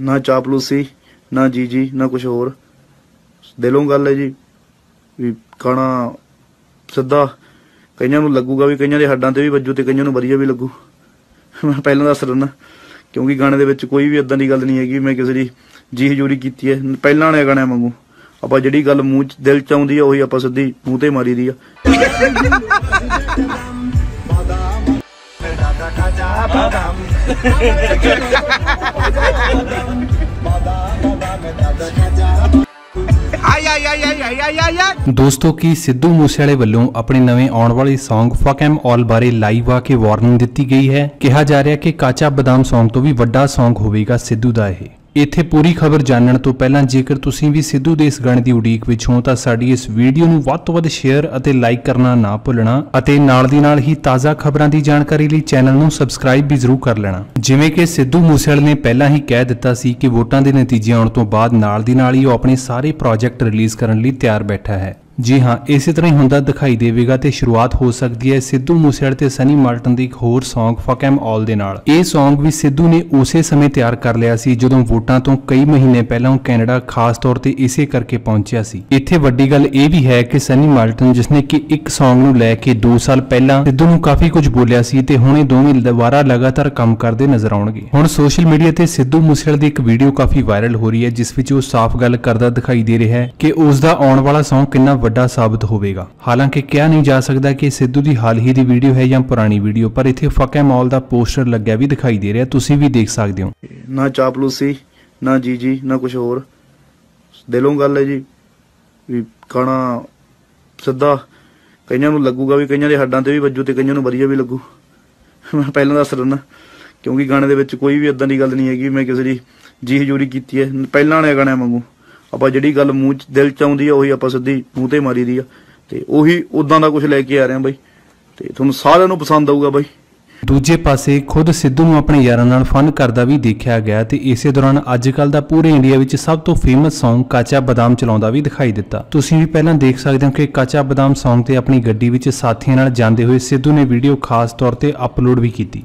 ਨਾ ਚਾਪਲੂਸੀ, ਨਾ ਜੀਜੀ, ਨਾ ਕੁਝ ਹੋਰ। ਦਿਲੋਂ ਗੱਲ ਹੈ ਜੀ ਵੀ ਗਾਣਾ ਸਿੱਧਾ। ਕਈਆਂ ਨੂੰ ਲੱਗੂਗਾ ਵੀ ਕਈਆਂ ਦੇ ਹੱਡਾਂ ਤੇ ਵੀ ਵੱਜੂ ਤੇ ਕਈਆਂ ਨੂੰ ਵਧੀਆ ਵੀ ਲੱਗੂ। ਮੈਂ ਪਹਿਲਾਂ ਦੱਸ ਦਿੰਦਾ, ਕਿਉਂਕਿ ਗਾਣੇ ਦੇ ਵਿੱਚ ਕੋਈ ਵੀ ਇਦਾਂ ਦੀ ਗੱਲ ਨਹੀਂ ਹੈਗੀ ਮੈਂ ਕਿਸੇ ਦੀ ਜੀ ਹਜ਼ੂਰੀ ਕੀਤੀ ਹੈ। ਪਹਿਲਾਂ ਵਾਲੇ ਗਾਣਿਆਂ ਵਾਂਗੂ। ਆਪਾਂ ਜਿਹੜੀ ਗੱਲ ਮੂੰਹ 'ਚ, ਦਿਲ 'ਚ ਆਉਂਦੀ ਆ ਉਹੀ ਆਪਾਂ ਸਿੱਧੀ ਮੂੰਹ ਤੇ ਮਾਰੀ ਦੀ ਆ ਦੋਸਤੋ ਕੀ ਸਿੱਧੂ ਮੂਸੇਵਾਲੇ ਵੱਲੋਂ ਆਪਣੇ ਨਵੇਂ ਆਉਣ ਵਾਲੇ Song Fuck Em All ਬਾਰੇ ਲਾਈਵ ਆ ਕੇ ਵਾਰਨਿੰਗ ਦਿੱਤੀ ਗਈ ਹੈ। ਕਿਹਾ ਜਾ ਰਿਹਾ ਕਿ ਕਾਚਾ ਬਦਾਮ Song ਤੋਂ ਵੀ ਵੱਡਾ Song ਹੋਵੇਗਾ ਸਿੱਧੂ ਦਾ ਇਹ। ਇੱਥੇ ਪੂਰੀ ਖਬਰ ਜਾਣਨ ਤੋਂ ਪਹਿਲਾਂ ਜੇਕਰ ਤੁਸੀਂ ਵੀ ਸਿੱਧੂ ਦੇ ਇਸ ਗਾਣੇ ਦੀ ਉਡੀਕ ਵਿੱਚ ਹੋ ਤਾਂ ਸਾਡੀ ਇਸ ਵੀਡੀਓ ਨੂੰ ਵੱਧ ਤੋਂ ਵੱਧ ਸ਼ੇਅਰ ਅਤੇ ਲਾਈਕ ਕਰਨਾ ਨਾ ਭੁੱਲਣਾ ਅਤੇ ਨਾਲ ਦੀ ਨਾਲ ਹੀ ਤਾਜ਼ਾ ਖਬਰਾਂ ਦੀ ਜਾਣਕਾਰੀ ਲਈ ਚੈਨਲ ਨੂੰ ਸਬਸਕ੍ਰਾਈਬ ਵੀ ਜ਼ਰੂਰ ਕਰ ਲੈਣਾ। ਜਿਵੇਂ ਕਿ ਸਿੱਧੂ ਮੂਸੇਵਾਲੇ ਨੇ ਪਹਿਲਾਂ ਹੀ ਕਹਿ ਦਿੱਤਾ ਸੀ ਕਿ ਵੋਟਾਂ ਦੇ ਨਤੀਜੇ ਆਉਣ ਤੋਂ ਬਾਅਦ ਨਾਲ ਦੀ ਨਾਲ ਹੀ ਉਹ ਆਪਣੇ ਸਾਰੇ ਪ੍ਰੋਜੈਕਟ ਰਿਲੀਜ਼ ਕਰਨ ਲਈ ਤਿਆਰ ਬੈਠਾ ਹੈ। ਜੀ ਹਾਂ, ਇਸੇ ਤਰ੍ਹਾਂ ਹੀ ਹੁੰਦਾ ਦਿਖਾਈ ਦੇਵੇਗਾ ਤੇ ਸ਼ੁਰੂਆਤ ਹੋ ਸਕਦੀ ਹੈ ਸਿੱਧੂ ਮੂਸੇਵਾਲੇ ਤੇ ਸਨੀ ਮਾਲਟਨ ਦੀ ਇੱਕ ਹੋਰ Song, Fuck Em All ਦੇ ਨਾਲ। ਇਹ Song ਵੀ ਸਿੱਧੂ ਨੇ ਉਸੇ ਸਮੇਂ ਤਿਆਰ ਕਰ ਲਿਆ ਸੀ ਜਦੋਂ ਵੋਟਾਂ ਤੋਂ ਕਈ ਮਹੀਨੇ ਪਹਿਲਾਂ ਉਹ ਕੈਨੇਡਾ ਖਾਸ ਤੌਰ ਤੇ ਇਸੇ ਕਰਕੇ ਪਹੁੰਚਿਆ ਸੀ। ਇੱਥੇ ਵੱਡੀ ਗੱਲ ਇਹ ਵੀ ਹੈ ਕਿ ਸਨੀ ਮਾਰਟਨ ਜਿਸਨੇ ਕਿ ਇੱਕ Song ਨੂੰ ਲੈ ਕੇ 2 ਸਾਲ ਪਹਿਲਾਂ ਸਿੱਧੂ ਨੂੰ ਕਾਫੀ ਕੁਝ ਬੋਲਿਆ ਸੀ ਤੇ ਹੁਣ ਇਹ ਦੋਵੇਂ ਦੁਬਾਰਾ ਲਗਾਤਾਰ ਕੰਮ ਕਰਦੇ ਨਜ਼ਰ ਆਉਣਗੇ। ਹੁਣ ਸੋਸ਼ਲ ਮੀਡੀਆ ਤੇ ਸਿੱਧੂ ਮੂਸੇਵਾਲੇ ਦੀ ਇੱਕ ਵੀਡੀਓ ਕਾਫੀ ਵਾਇਰਲ ਹੋ ਰਹੀ ਹੈ, ਜਿਸ ਵਿੱਚ ਉਹ ਸਾਫ਼ ਗੱਲ ਕਰਦਾ ਦਿਖਾਈ ਦੇ ਰਿਹਾ ਹੈ ਕਿ ਉਸ ਦਾ ਆਉਣ ਵਾਲਾ Song ਕਿੰਨਾ ਵੱਡਾ ਸਾਬਤ ਹੋਵੇਗਾ। ਹਾਲਾਂਕਿ ਕਿਹਾ ਨਹੀਂ ਜਾ ਸਕਦਾ ਕਿ ਸਿੱਧੂ ਦੀ ਹਾਲ ਹੀ ਦੀ ਵੀਡੀਓ ਹੈ ਜਾਂ ਪੁਰਾਣੀ ਵੀਡੀਓ, ਪਰ ਇੱਥੇ ਫੱਕ ਐਮ ਦਾ ਪੋਸਟਰ ਲੱਗਿਆ ਵੀ ਦਿਖਾਈ ਦੇ ਰਿਹਾ। ਤੁਸੀਂ ਵੀ ਦੇਖ ਸਕਦੇ ਹੋ। ਨਾ ਚਾਪਲੂਸੀ, ਨਾ ਜੀਜੀ, ਨਾ ਕੁਝ ਹੋਰ। ਦਿਲੋਂ ਗੱਲ ਹੈ ਜੀ ਵੀ ਗਾਣਾ ਸਿੱਧਾ। ਕਈਆਂ ਨੂੰ ਲੱਗੂਗਾ ਵੀ ਕਈਆਂ ਦੇ ਹੱਡਾਂ ਤੇ ਵੀ ਵੱਜੂ ਤੇ ਕਈਆਂ ਨੂੰ ਵਧੀਆ ਵੀ ਲੱਗੂ। ਮੈਂ ਪਹਿਲਾਂ ਦੱਸ ਦਿੰਦਾ, ਕਿਉਂਕਿ ਗਾਣੇ ਦੇ ਵਿੱਚ ਕੋਈ ਵੀ ਇਦਾਂ ਦੀ ਗੱਲ ਨਹੀਂ ਹੈਗੀ ਮੈਂ ਕਿਸੇ ਦੀ ਜੀ ਹਜ਼ੂਰੀ ਕੀਤੀ ਹੈ। ਪਹਿਲਾਂ ਵਾਲੇ ਗਾਣਿਆਂ ਵਾਂਗੂ। ਆਪਾਂ ਜਿਹੜੀ ਗੱਲ ਮੂੰਹ 'ਚ ਦਿਲ 'ਚ ਆਉਂਦੀ ਆ ਉਹੀ ਆਪਾਂ ਸਿੱਧੀ ਮੂੰਹ ਤੇ ਮਾਰੀ ਦੀ ਆ। ਤੇ ਉਹੀ ਉਦਾਂ ਦਾ ਕੁਝ ਲੈ ਕੇ ਆ ਰਹੇ ਆ ਬਾਈ। ਤੇ ਤੁਹਾਨੂੰ ਸਾਰਿਆਂ ਨੂੰ ਪਸੰਦ ਆਊਗਾ ਬਾਈ। ਦੂਜੇ ਪਾਸੇ ਖੁਦ ਸਿੱਧੂ ਨੂੰ ਆਪਣੇ ਯਾਰਾਂ ਨਾਲ ਫਨ ਕਰਦਾ ਵੀ ਦੇਖਿਆ ਗਿਆ ਤੇ ਇਸੇ ਦੌਰਾਨ ਅੱਜਕੱਲ ਦਾ ਪੂਰੇ ਇੰਡੀਆ ਵਿੱਚ ਸਭ ਤੋਂ ਫੇਮਸ Song ਕਾਚਾ ਬਦਾਮ ਚਲਾਉਂਦਾ ਵੀ ਦਿਖਾਈ ਦਿੱਤਾ। ਤੁਸੀਂ ਵੀ ਪਹਿਲਾਂ ਦੇਖ ਸਕਦੇ ਹੋ ਕਿ ਕਾਚਾ ਬਦਾਮ Song ਤੇ ਆਪਣੀ ਗੱਡੀ ਵਿੱਚ ਸਾਥੀਆਂ ਨਾਲ ਜਾਂਦੇ ਹੋਏ ਸਿੱਧੂ ਨੇ ਵੀਡੀਓ ਖਾਸ ਤੌਰ ਤੇ ਅਪਲੋਡ ਵੀ ਕੀਤੀ।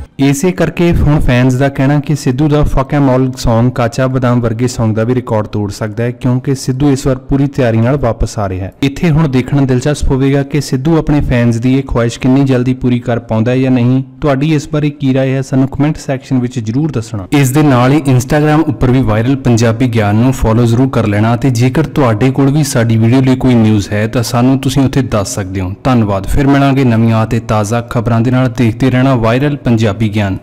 ਇਸੇ ਕਰਕੇ ਹੁਣ ਫੈਨਸ ਦਾ ਕਹਿਣਾ ਕਿ ਸਿੱਧੂ ਦਾ fuck em all Song Kacha Badam ਵਰਗੇ Song ਦਾ ਵੀ ਰਿਕਾਰਡ ਤੋੜ ਸਕਦਾ ਹੈ ਕਿਉਂਕਿ ਸਿੱਧੂ ਇਸ ਵਾਰ ਪੂਰੀ ਤਿਆਰੀ ਨਾਲ ਵਾਪਸ ਆ ਰਿਹਾ ਹੈ ਇੱਥੇ ਹੁਣ ਦੇਖਣਾ ਦਿਲਚਸਪ ਹੋਵੇਗਾ ਕਿ ਸਿੱਧੂ ਆਪਣੇ ਫੈਨਸ ਦੀ ਇਹ ਖੁਆਇਸ਼ ਕਿੰਨੀ ਜਲਦੀ ਪੂਰੀ ਕਰ ਪਾਉਂਦਾ ਹੈ ਜਾਂ ਨਹੀਂ ਤੁਹਾਡੀ ਇਸ ਬਾਰੇ ਕੀ رائے ਹੈ ਸਾਨੂੰ ਕਮੈਂਟ ਸੈਕਸ਼ਨ ਵਿੱਚ ਜਰੂਰ ਦੱਸਣਾ ਇਸ ਦੇ ਨਾਲ ਹੀ ਇੰਸਟਾਗ੍ਰam ਉੱਪਰ ਵੀ ਵਾਇਰਲ ਪੰਜਾਬੀ ਗਿਆਨ ਨੂੰ ਫੋਲੋ ਜ਼ਰੂਰ ਕਰ ਲੈਣਾ ਤੇ ਜੇਕਰ ਤੁਹਾਡੇ ਕੋਲ ਵੀ ਸਾਡੀ ਵੀਡੀਓ ਲਈ ਕੋਈ ਨਿਊਜ਼ ਹੈ ਤਾਂ ਸਾਨੂੰ ਤੁਸੀਂ ਉੱਥੇ ਦੱਸ ਸਕਦੇ ਹੋ ਧੰਨਵਾਦ ਫਿਰ ਮਿਲਾਂਗੇ ਨਵੀਆਂ ਅਤੇ ਤਾਜ਼ਾ ਖਬਰਾਂ ਦੇ ਨਾਲ ਦੇਖਦੇ ਰਹਿਣਾ ਵਾਇਰਲ ਪੰਜਾਬੀ ਗਿਆਨ